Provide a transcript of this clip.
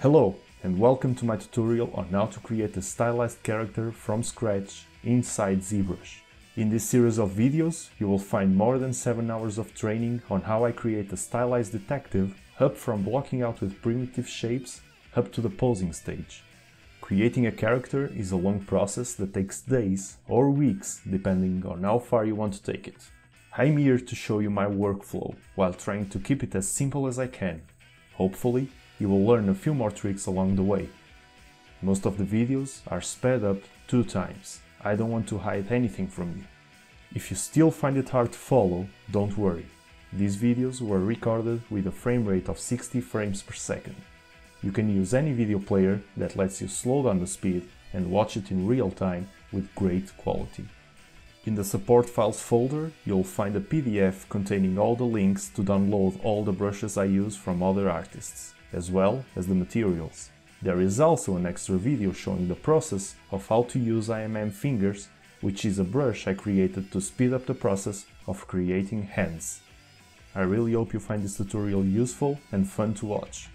Hello and welcome to my tutorial on how to create a stylized character from scratch inside ZBrush. In this series of videos you will find more than 7 hours of training on how I create a stylized detective up from blocking out with primitive shapes up to the posing stage. Creating a character is a long process that takes days or weeks depending on how far you want to take it. I'm here to show you my workflow while trying to keep it as simple as I can. Hopefully you will learn a few more tricks along the way. Most of the videos are sped up two times. I don't want to hide anything from you. If you still find it hard to follow, don't worry. These videos were recorded with a frame rate of 60 frames per second. You can use any video player that lets you slow down the speed and watch it in real time with great quality. In the support files folder, you'll find a PDF containing all the links to download all the brushes I use from other artists as well as the materials. There is also an extra video showing the process of how to use IMM Fingers, which is a brush I created to speed up the process of creating hands. I really hope you find this tutorial useful and fun to watch.